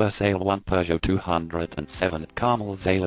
For sale one Peugeot 207 at Carmel Zala